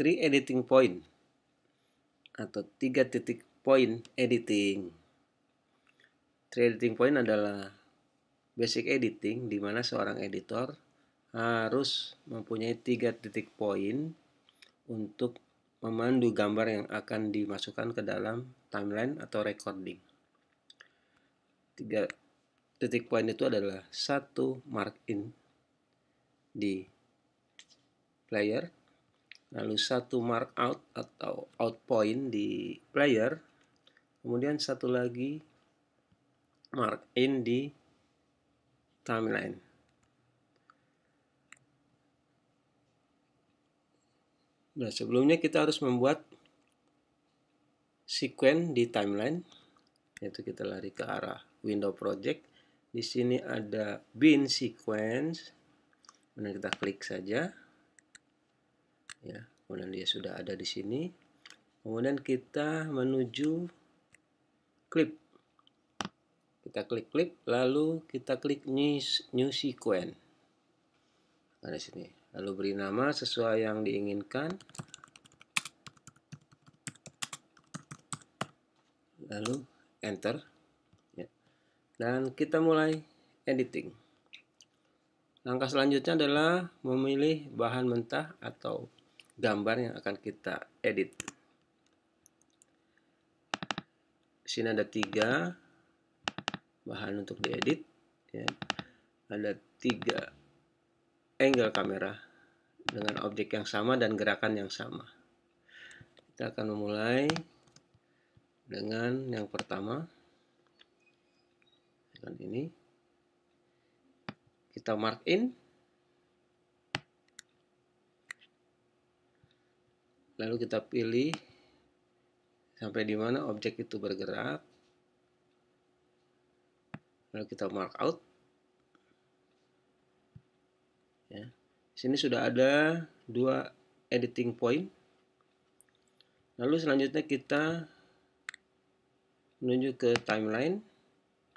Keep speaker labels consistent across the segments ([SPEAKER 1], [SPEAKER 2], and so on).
[SPEAKER 1] three editing point atau tiga titik point editing. Three editing point adalah basic editing di mana seorang editor harus mempunyai tiga titik poin untuk memandu gambar yang akan dimasukkan ke dalam timeline atau recording. Tiga titik poin itu adalah satu mark in di player, lalu satu mark out atau out point di player, kemudian satu lagi mark in di timeline. Nah, sebelumnya kita harus membuat sequence di timeline, yaitu kita lari ke arah window project. Di sini ada bin sequence, kemudian kita klik saja, ya, kemudian dia sudah ada di sini. Kemudian kita menuju clip, kita klik klik, lalu kita klik new, new sequence. Nah, di sini lalu beri nama sesuai yang diinginkan lalu enter ya. dan kita mulai editing langkah selanjutnya adalah memilih bahan mentah atau gambar yang akan kita edit di sini ada tiga bahan untuk diedit ya ada tiga angle kamera dengan objek yang sama dan gerakan yang sama. Kita akan memulai dengan yang pertama. Dengan ini. Kita mark in. Lalu kita pilih sampai di mana objek itu bergerak. Lalu kita mark out. Ya. Sini sudah ada dua editing point. Lalu selanjutnya kita menuju ke timeline.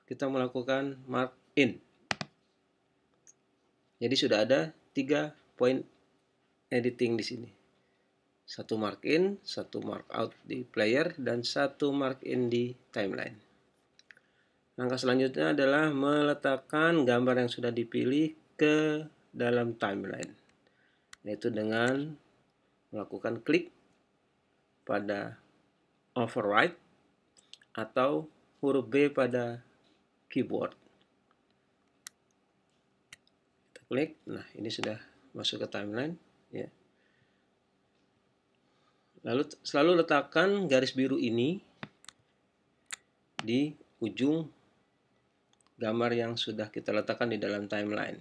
[SPEAKER 1] Kita melakukan mark in. Jadi sudah ada tiga point editing di sini. Satu mark in, satu mark out di player, dan satu mark in di timeline. Langkah selanjutnya adalah meletakkan gambar yang sudah dipilih ke dalam timeline yaitu dengan melakukan klik pada override atau huruf B pada keyboard. Kita klik, nah ini sudah masuk ke timeline ya. Lalu selalu letakkan garis biru ini di ujung gambar yang sudah kita letakkan di dalam timeline.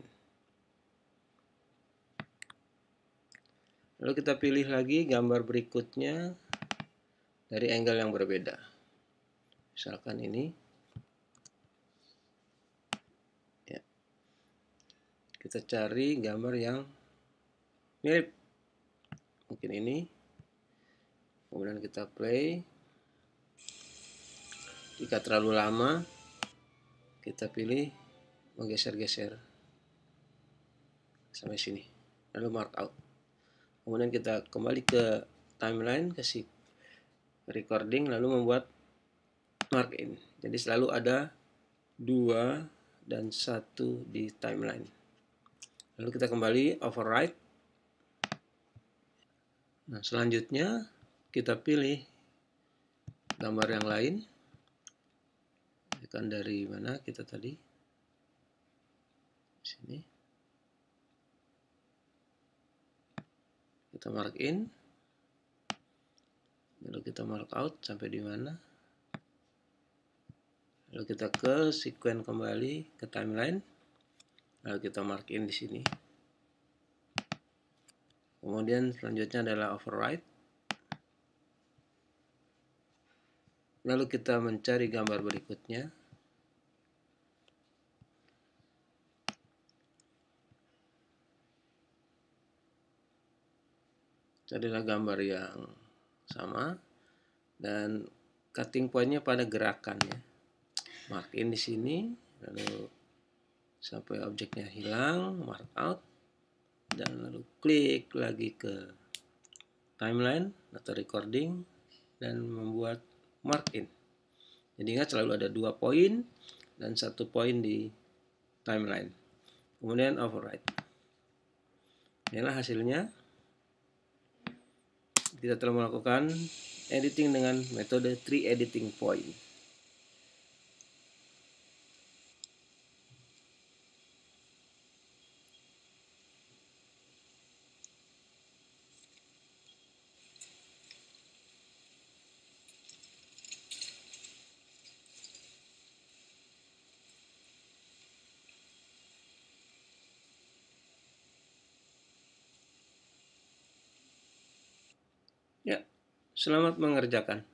[SPEAKER 1] Lalu kita pilih lagi gambar berikutnya dari angle yang berbeda. Misalkan ini. Ya. Kita cari gambar yang mirip. Mungkin ini. Kemudian kita play. Jika terlalu lama, kita pilih menggeser-geser sampai sini. Lalu mark out kemudian kita kembali ke timeline kasih recording lalu membuat mark in jadi selalu ada dua dan satu di timeline lalu kita kembali override nah selanjutnya kita pilih gambar yang lain. Kan dari mana? Kita tadi. Sini. Kita mark in. Lalu kita mark out sampai di mana? Lalu kita ke sequence kembali ke timeline. Lalu kita mark in di sini. Kemudian selanjutnya adalah override lalu kita mencari gambar berikutnya. Carilah gambar yang sama dan cutting pointnya pada gerakannya. Mark in di sini lalu sampai objeknya hilang mark out dan lalu klik lagi ke timeline atau recording dan membuat mark in. Jadi ingat selalu ada dua poin dan satu poin di timeline. Kemudian override. Inilah hasilnya. Kita telah melakukan editing dengan metode tree editing point. Ya, selamat mengerjakan.